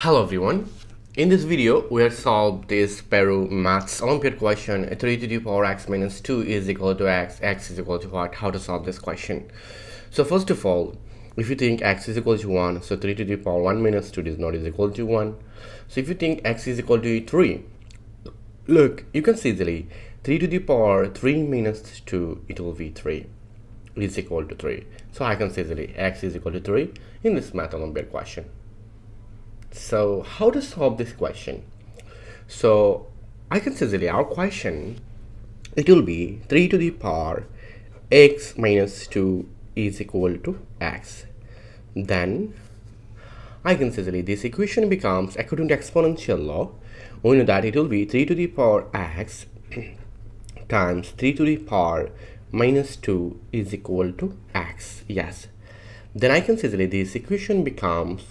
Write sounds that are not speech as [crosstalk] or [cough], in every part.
Hello everyone. In this video, we have solved this Peru Maths Olympiad question 3 to the power x minus 2 is equal to x, x is equal to what, how to solve this question. So first of all, if you think x is equal to 1, so 3 to the power 1 minus 2 is not is equal to 1. So if you think x is equal to 3, look, you can see easily 3 to the power 3 minus 2, it will be 3 is equal to 3. So I can say easily x is equal to 3 in this Math Olympiad question. So how to solve this question? So I can say our question, it will be 3 to the power x minus 2 is equal to x. Then I can say this equation becomes according to exponential law, we know that it will be 3 to the power x [clears throat] times 3 to the power minus 2 is equal to x. Yes. Then I can say this equation becomes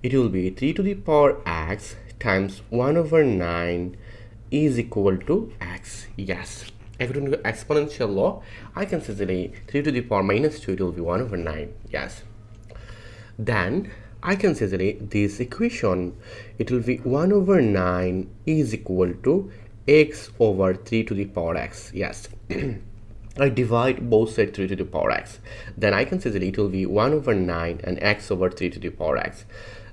it will be 3 to the power x times 1 over 9 is equal to x. Yes. According to exponential law, I can say that 3 to the power minus 2, it will be 1 over 9. Yes. Then I can say that this equation, it will be 1 over 9 is equal to x over 3 to the power x. Yes. [clears throat] I divide both sides 3 to the power x. Then I can say that it will be 1 over 9 and x over 3 to the power x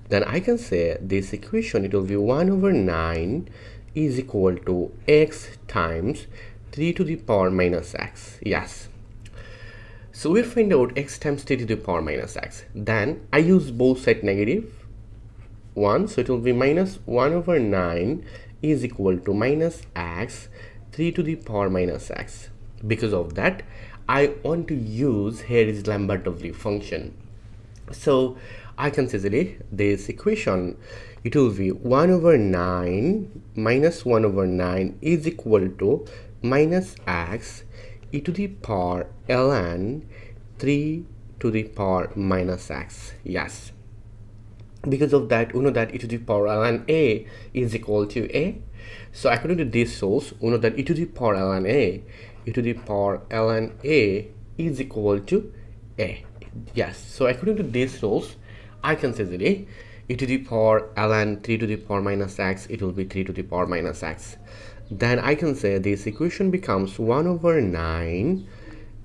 then I can say this equation it will be 1 over 9 is equal to x times 3 to the power minus x. Yes. So we find out x times 3 to the power minus x. Then I use both side negative. 1 so it will be minus 1 over 9 is equal to minus x 3 to the power minus x. Because of that I want to use here is Lambert W function. So I can say this equation it will be 1 over 9 minus 1 over 9 is equal to minus x e to the power ln 3 to the power minus x. Yes. Because of that we know that e to the power ln a is equal to a. So according to this source we know that e to the power ln a e to the power ln a is equal to a. Yes. So according to this source I can say that e to the power ln 3 to the power minus x it will be 3 to the power minus x. Then I can say this equation becomes 1 over 9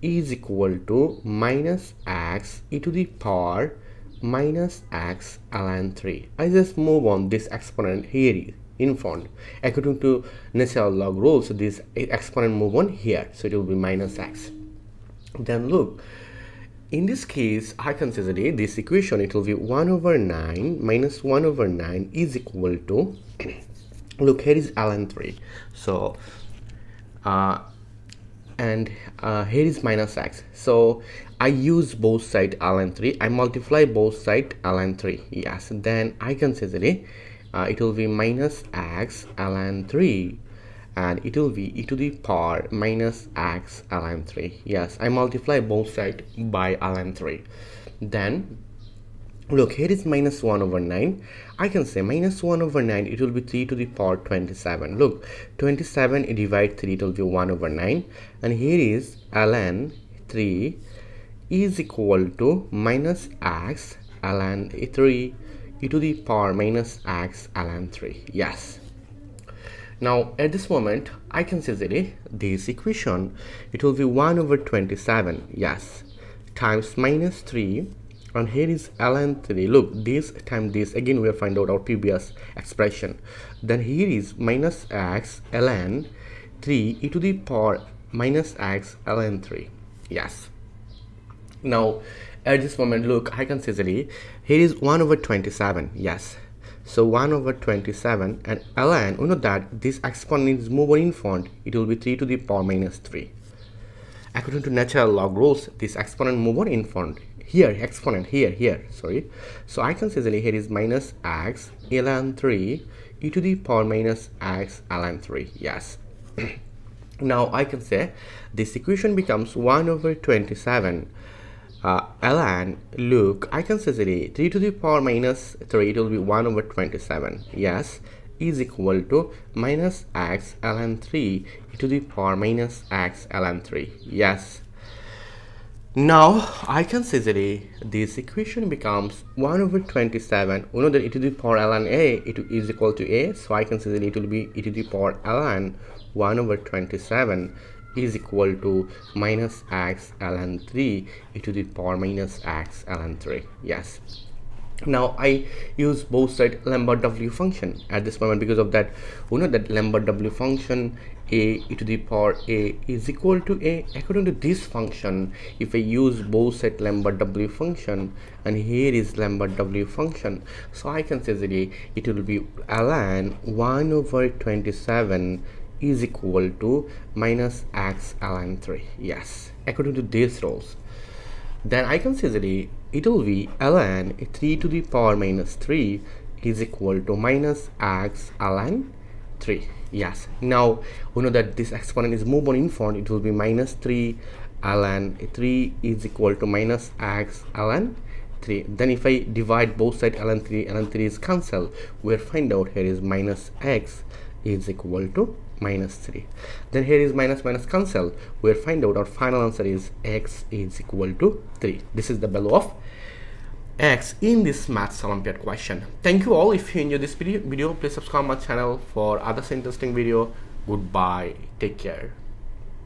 is equal to minus x e to the power minus x ln 3 I just move on this exponent here in front. According to natural log rules this exponent move on here so it will be minus x. Then look in this case, I can consider this equation, it will be 1 over 9 minus 1 over 9 is equal to, [clears throat] look, here is ln 3. So, uh, and uh, here is minus x. So, I use both side ln 3. I multiply both side ln 3. Yes, then I consider uh, it will be minus x ln 3 and it will be e to the power minus x ln 3 yes i multiply both sides by ln 3 then look here is minus 1 over 9 i can say minus 1 over 9 it will be 3 to the power 27 look 27 divide 3 it will be 1 over 9 and here is ln 3 is equal to minus x ln 3 e to the power minus x ln 3 yes now at this moment I can that this equation. It will be 1 over 27 yes. Times minus 3 and here is ln 3 look this time this again we'll find out our previous expression. Then here is minus x ln 3 e to the power minus x ln 3 yes. Now at this moment look I can that here is 1 over 27 yes so 1 over 27 and ln, we know that this exponent is moving in front, it will be 3 to the power minus 3. According to natural log rules, this exponent move in front. Here, exponent, here, here, sorry. So I can say here is minus x ln 3 e to the power minus x ln 3. Yes. [clears throat] now I can say this equation becomes 1 over 27 uh, ln look I can say 3 to the power minus 3 it will be 1 over 27 yes is equal to minus x ln 3 to the power minus x ln 3 yes. Now I can say that this equation becomes 1 over 27 we know that e to the power ln a it is equal to a so I can say that it will be e to the power ln 1 over 27 is equal to minus x ln 3 e to the power minus x ln 3 yes. Now I use both side Lambert W function at this moment because of that. We know that Lambert W function a e to the power a is equal to a. According to this function if I use both side Lambert W function and here is Lambert W function so I can say that it will be ln 1 over 27 is equal to minus x ln 3 yes according to these rules. Then I can say that it will be ln 3 to the power minus 3 is equal to minus x ln 3 yes. Now we know that this exponent is moved on in front. It will be minus 3 ln 3 is equal to minus x ln 3 then if I divide both sides ln 3 ln 3 is cancelled. We'll find out here is minus x is equal to minus 3 then here is minus minus cancel. We'll find out our final answer is x is equal to 3 this is the value of x in this maths olympiad question. Thank you all. If you enjoyed this video, please subscribe my channel for other interesting video. Goodbye. Take care